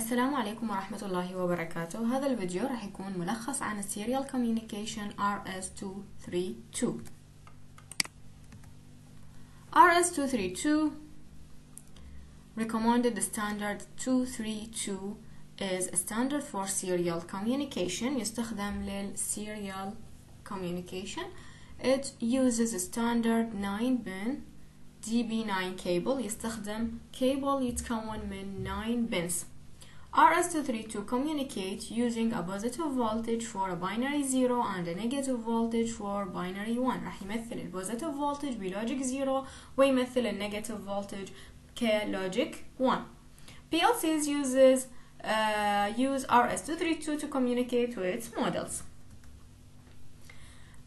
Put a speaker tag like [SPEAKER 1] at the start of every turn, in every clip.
[SPEAKER 1] السلام عليكم ورحمة الله وبركاته هذا الفيديو راح يكون ملخص عن ال serial communication RS232 RS232 recommended standard 232 is a standard for serial communication يستخدم لل serial communication it uses a standard 9 pin DB9 cable يستخدم cable يتكون من 9 pins RS232 communicate using a positive voltage for a binary 0 and a negative voltage for binary 1 راح يمثل ال positive voltage بلوجيك 0 ويمثل ال negative voltage كلوجيك 1 PLCs uses uh, use RS232 to communicate with its models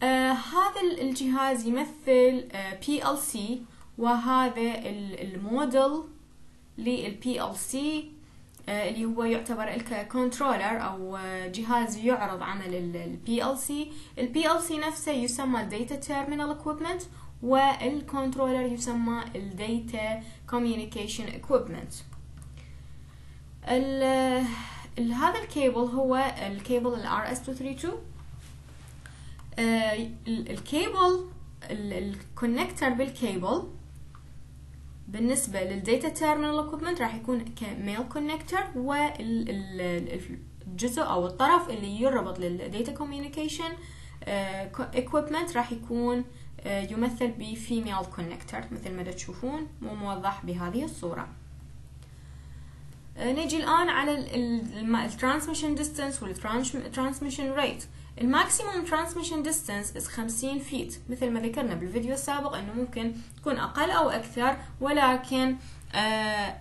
[SPEAKER 1] uh, هذا الجهاز يمثل uh, PLC وهذا الموديل لل PLC اللي هو يعتبر ال controller أو جهاز يعرض عمل ال PLC ال PLC نفسه يسمى Data Terminal Equipment وال controller يسمى ال Data Communication Equipment. ال ال هذا الكيبل هو الكيبل ال RS232 ال cable ال connector بال cable بالنسبة لل data terminal equipment راح يكون ك male connector والجزء أو الطرف اللي يربط لل data communication equipment راح يكون uh, يمثل ب female connector مثل ما تشوفون مو موضح بهذه الصورة. uh, نجي الآن على ال transmission distance وال transmission rate ال maximum transmission distance is 50 feet مثل ما ذكرنا بالفيديو السابق إنه ممكن تكون أقل أو أكثر ولكن آه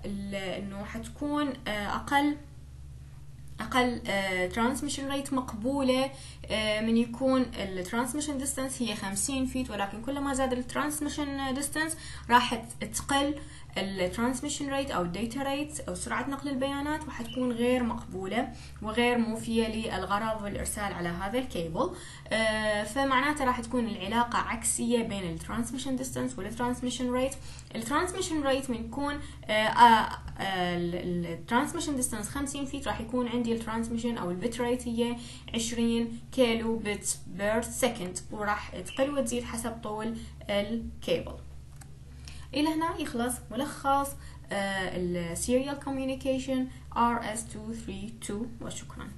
[SPEAKER 1] إنه حتكون آه أقل أقل transmission rate مقبولة uh, من يكون ال transmission distance هي 50 feet ولكن كلما زاد ال transmission distance راح تقل ال transmission rate أو ال data rate أو سرعة نقل البيانات وحتكون غير مقبولة وغير موفية للغرض والإرسال على هذا الكيبل. آه فمعناته راح تكون العلاقة عكسية بين ال transmission distance وال transmission rate ال transmission rate من يكون ال transmission distance 50 feet راح يكون عندي ال transmission أو ال bit rate هي 20 kilo bit per second وراح تقل وتزيد حسب طول الكيبل إلى هنا يخلص ملخص السيريال كوميونيكيشن RS232 وشكرا.